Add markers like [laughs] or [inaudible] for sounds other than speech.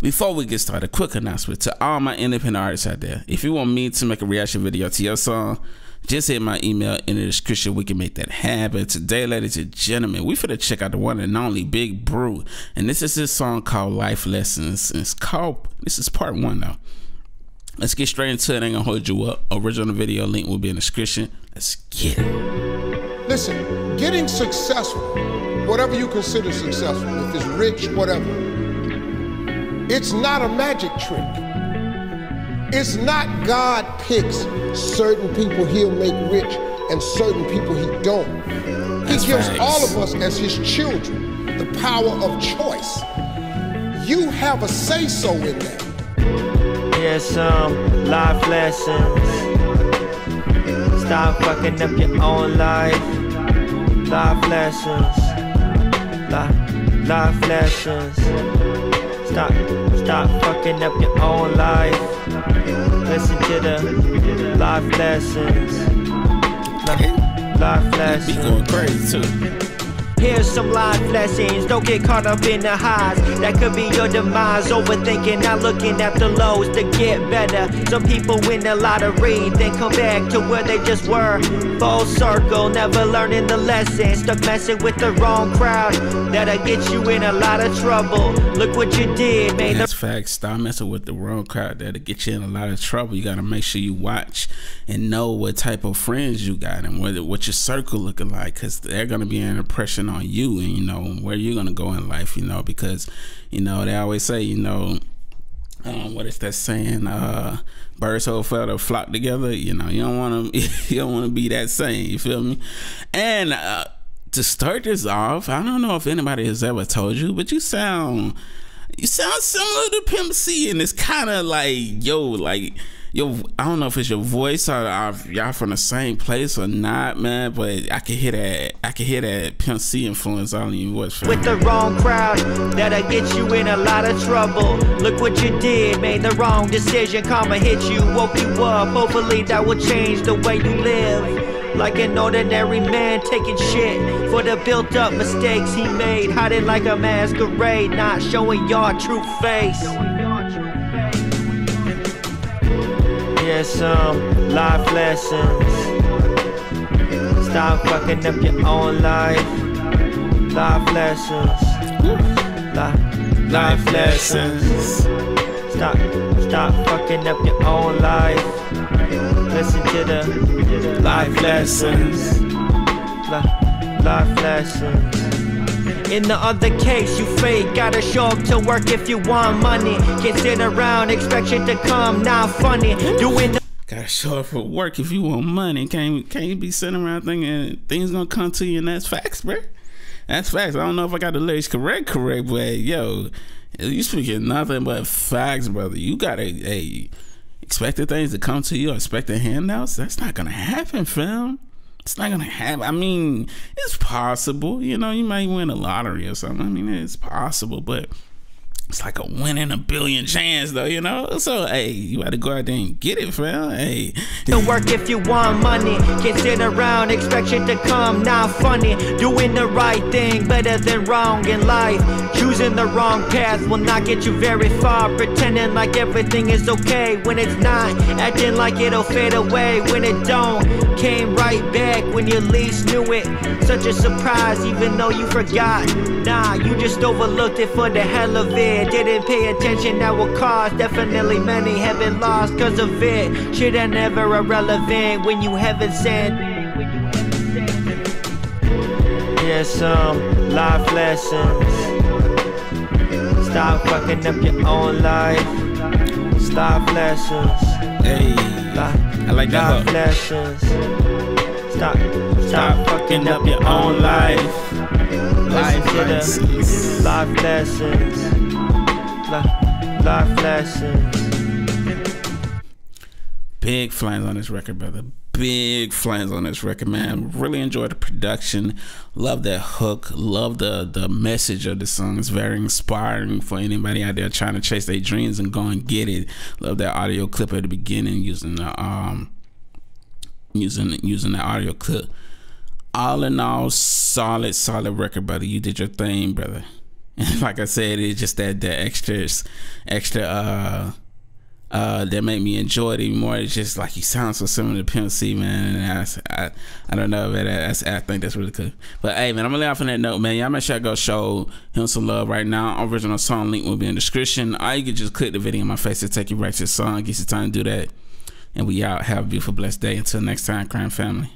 Before we get started, quick announcement to all my independent artists out there. If you want me to make a reaction video to your song, just hit my email in the description. We can make that happen. Today, ladies and gentlemen, we finna check out the one and only Big Brew. And this is his song called Life Lessons. It's called, this is part one though. Let's get straight into it. I ain't gonna hold you up. Original video link will be in the description. Let's get it. Listen, getting successful, whatever you consider successful, if it's rich, whatever it's not a magic trick. It's not God picks certain people he'll make rich and certain people he don't. He That's gives nice. all of us as his children the power of choice. You have a say-so in that. Here's some life lessons. Stop fucking up your own life. Life lessons. Life, life lessons. Stop, stop fucking up your own life. Listen to the life lessons. Life lessons. Be going crazy too. Here's some life lessons. Don't get caught up in the highs. That could be your demise. Overthinking, not looking at the lows to get better. Some people win the lottery, then come back to where they just were. Full circle, never learning the lesson. Stuck messing with the wrong crowd. That'll get you in a lot of trouble. Look what you did, man. That's facts. Stop messing with the wrong crowd. That'll get you in a lot of trouble. You gotta make sure you watch and know what type of friends you got and what your circle looking like, because they're gonna be an impression on you and you know where you're gonna go in life you know because you know they always say you know um, what is that saying? Uh birds so to flock together. You know you don't want to [laughs] you don't want to be that same you feel me? And uh to start this off i don't know if anybody has ever told you but you sound you sound similar to pimp c and it's kind of like yo like yo, I don't know if it's your voice or y'all from the same place or not, man. But I can hear that. I can hear that Pimp C influence on your voice. With the wrong crowd, that'll get you in a lot of trouble. Look what you did, made the wrong decision. Karma hit you, woke you up. Hopefully that will change the way you live. Like an ordinary man taking shit for the built up mistakes he made. Hiding like a masquerade, not showing your true face. hear some life lessons. Stop fucking up your own life. Life lessons. Life, life lessons. Stop, stop fucking up your own life. Life lessons. Life lessons. In the other case, you fake, gotta show up to work if you want money. Can't sit around, expect shit to come, not funny. Doing the Gotta show up for work if you want money. Can't can't you be sitting around thinking things gonna come to you and that's facts, bro. That's facts. I don't know if I got the lyrics correct, correct, but yo, you speaking nothing but facts, brother. You gotta hey expecting things to come to you, expecting handouts. That's not gonna happen, fam it's not gonna happen. I mean, it's possible. You know, you might win a lottery or something. I mean, it's possible, but it's like a win in a billion chance though, you know? So hey, you gotta go out there and get it, fam. Hey. To work if you want money. Can't sit around, expect shit to come, not funny. Doing the right thing better than wrong in life. Choosing the wrong path will not get you very far. Pretending like everything is okay when it's not. Acting like it'll fade away when it don't. Came right back when you least knew it. Such a surprise even though you forgot. Nah, you just overlooked it for the hell of it didn't pay attention, that will cause definitely many have been lost cause of it. Shit ain't never irrelevant when you haven't said. Yeah, some life lessons. Stop fucking up your own life. Life lessons. Hey, I like that. Life lessons. Stop, stop fucking up your own life. Life lessons. Life lessons life lessons. Big flames on this record, brother. Big flames on this record, man. Really enjoyed the production. Love that hook. Love the the message of the song. It's very inspiring for anybody out there trying to chase their dreams and go and get it. Love that audio clip at the beginning using the um using using the audio clip. All in all, solid, solid record, brother. You did your thing, brother And [laughs] like I said, it's just that that extra extra uh uh, that make me enjoy it even more. It's just like he sounds so similar to Pimp C, man. And I, I, I don't know, but that's, I think that's really cool. But hey, man, I'm gonna lay off on that note, man. Y'all make sure I go show him some love right now. Original song link will be in the description. Or you can just click the video in my face to take you right to the song. Get you time to do that. And we out. Have a beautiful, blessed day. Until next time, Crown Family.